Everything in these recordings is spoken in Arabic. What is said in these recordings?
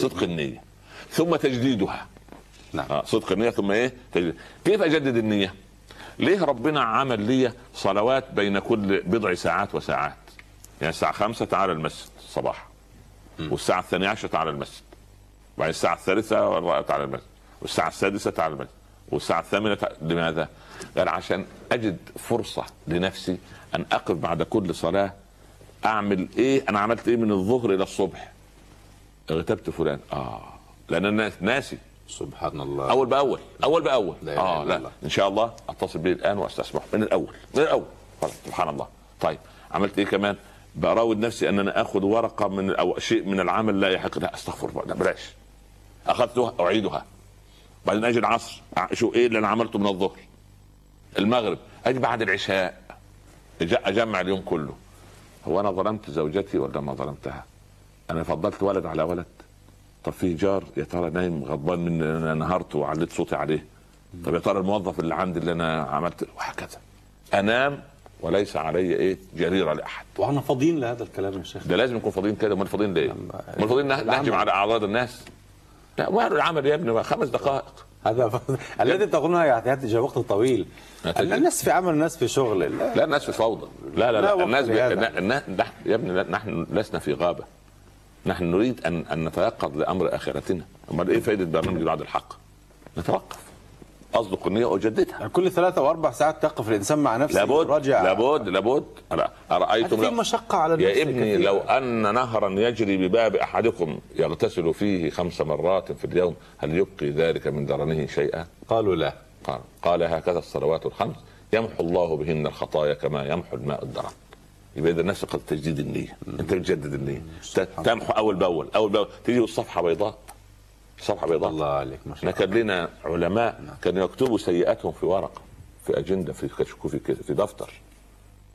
صدق النية. ثم تجديدها. نعم. آه صدق النية ثم إيه؟ تجديد. كيف أجدد النية؟ ليه ربنا عمل لي صلوات بين كل بضع ساعات وساعات؟ يعني الساعة خمسة تعالى المسجد صباحا والساعة الثانية عشرة تعالى المسجد وبعدين الساعة الثالثة تعالى المسجد والساعة السادسة تعالى المسجد والساعة الثامنة تعالى. لماذا؟ قال عشان أجد فرصة لنفسي أن أقف بعد كل صلاة أعمل إيه؟ أنا عملت إيه من الظهر إلى الصبح؟ اغتبت فلان. آه. لأن أنا ناسي. سبحان الله. أول بأول. أول بأول. لا آه لا. الله. إن شاء الله أتصل به الآن واستسمحه من الأول. من الأول. خلاص سبحان الله. طيب عملت إيه كمان؟ براود نفسي ان أنا آخذ ورقة من أو شيء من العمل لا يحق لا أستغفر الله. لا بلاش. أخذتها أعيدها. بعدين أجي العصر. شو إيه اللي أنا عملته من الظهر؟ المغرب. أجي بعد العشاء. أجمع اليوم كله. هو أنا ظلمت زوجتي ولا ما ظلمتها؟ أنا فضلت ولد على ولد. طب في جار يا ترى نايم غضبان من أنا نهرته وعليت صوتي عليه. طب يا ترى الموظف اللي عندي اللي أنا عملت وهكذا. أنام وليس علي إيه؟ جريرة لأحد. وإحنا فاضيين لهذا الكلام يا شيخ. ده لازم نكون فاضيين كده. أمال فاضيين ليه؟ أمال فاضيين. نهجم على اعراض الناس؟ لا وين العمل يا ابني؟ خمس دقائق. هذا. الذي تقولونه يحتاج وقت طويل. الناس في عمل الناس في شغل. لا. الناس في فوضى. لا لا لا. لا, الناس ب... لهذا. الناس يا ابني نحن لسنا في غابة. نحن نريد ان أن نتيقظ لأمر آخرتنا. أمال إيه فائده برنامج بعد الحق؟ نتوقف. اصدق النيه واجددها يعني كل ثلاثة وأربع ساعات تقف الإنسان مع نفسه لابد يراجع لابد لابد. أرأيتم في مشقة على النفس يا ابني كثيرة. لو أن نهرا يجري بباب أحدكم يغتسل فيه خمس مرات في اليوم هل يبقي ذلك من درنه شيئا؟ قالوا لا. قال قال هكذا الصلوات الخمس. يمحو الله بهن الخطايا كما يمحو الماء الدرن. يبقى إذا قد تجديد النية. أنت بتجدد النية. تمحو أول بأول. أول بأول. تيجي الصفحة بيضاء. صفحة بيضاء. الله عليك ما شاء الله. كان لنا علماء كانوا يكتبوا سيئاتهم في ورقه في أجندة في كشكو في كده في دفتر.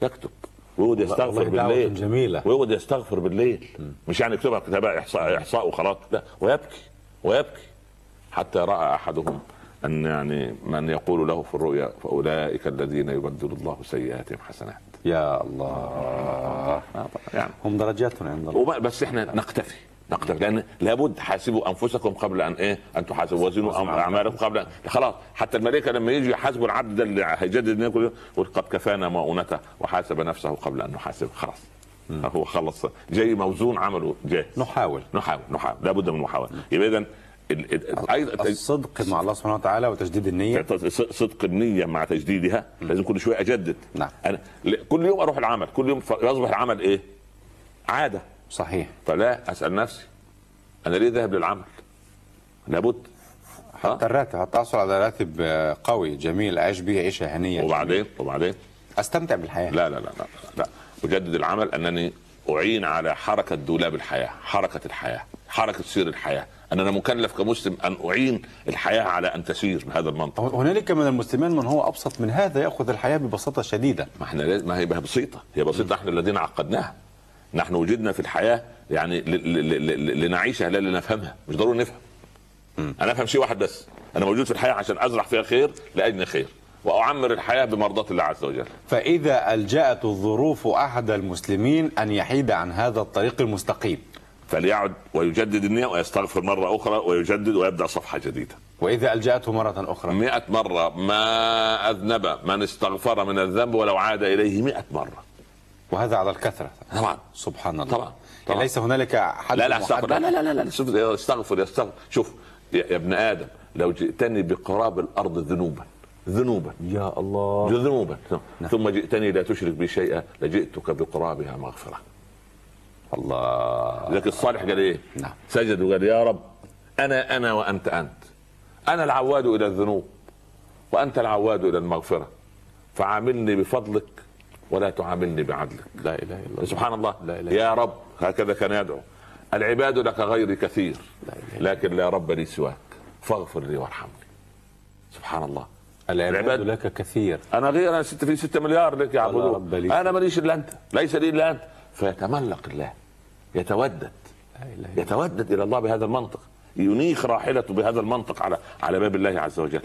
يكتب. ويقعد يستغفر بالليل. جميلة. ويقعد يستغفر بالليل. مش يعني يكتبها كتابة إحصاء إحصاء وخلاص. لا. ويبكي. ويبكي. حتى رأى أحدهم أن يعني من يقول له في الرؤيا فأولئك الذين يبدل الله سيئاتهم حسنات. يا الله. يعني هم درجات عند الله. بس إحنا نقتفي. نقتفي. لأن لابد حاسبوا أنفسكم قبل أن إيه؟ أن تحاسبوا. وزنوا أعمالكم قبل أن خلاص. حتى الملائكة لما يجوا يحاسبوا العبد اللي هيجدد يقول قد كفانا مؤونته وحاسب نفسه قبل أن نحاسبه خلاص. هو خلص. جاي موزون عمله جاهز. نحاول. نحاول. نحاول. لابد من المحاوله يبقى اذا الصدق مع الله سبحانه وتعالى وتجديد النية. صدق النية مع تجديدها لازم كل شوية أجدد. نعم. أنا ل- كل يوم أروح العمل كل يوم يصبح العمل إيه؟ عادة. صحيح. فلا أسأل نفسي أنا ليه ذاهب للعمل؟ لابد؟ حتى الراتب حتى أحصل على راتب آه، قوي جميل أعيش به عيشة هنية. وبعدين؟ وبعدين؟ أستمتع بالحياة. لا لا لا لا, لا. أجدد العمل أنني أعين على حركة دولاب الحياة حركة الحياة. حركة سير الحياة. أن أنا مكلف كمسلم أن أعين الحياة على أن تسير بهذا المنطق. هنالك من المسلمين من هو أبسط من هذا يأخذ الحياة ببساطة شديدة. ما إحنا لازم ما هي بسيطة. هي بسيطة. إحنا الذين عقدناها. نحن وجدنا في الحياة يعني لنعيشها لا لنفهمها. مش ضروري نفهم. أنا أفهم شيء واحد بس. أنا موجود في الحياة عشان أزرع فيها خير لأجل خير. وأعمر الحياة بمرضاه الله عز وجل. فإذا ألجأت الظروف أحد المسلمين أن يحيد عن هذا الطريق المستقيم. فليعد ويجدد النية ويستغفر مرة أخرى ويجدد ويبدأ صفحة جديدة. وإذا ألجأته مرة أخرى. مئة مرة. ما أذنب من استغفر من الذنب ولو عاد إليه مئة مرة. وهذا على الكثرة. طبعا. سبحان الله. طبعا. طبعا. ليس هنالك حد لا لا استغفر. لا. لا لا لا, لا. استغفر استغفر. شوف يا, ابن آدم لو جئتني بقراب الأرض ذنوبا ذنوبا. يا الله. ذنوبا. ثم جئتني لا تشرك بي شيئا لجئتك بقرابها مغفرة. الله. لكن الصالح قال إيه؟ نعم. سجد وقال يا رب أنا أنا وأنت أنت. أنا العواد إلى الذنوب وأنت العواد إلى المغفرة. فعاملني بفضلك ولا تعاملني بعدلك. لا إله إلا الله. سبحان الله. لا إله يا رب هكذا كان يدعو. العباد لك غيري كثير لا إله لكن لا رب لي سواك. فاغفر لي وارحمني. سبحان الله. العباد لك كثير. أنا غير أنا ست في 6 مليار لك يعبدون أنا ماليش إلا أنت ليس لي إلا أنت. فيتملق الله. يتودد. يتودد إلى الله بهذا المنطق. ينيخ راحلته بهذا المنطق على على باب الله عز وجل.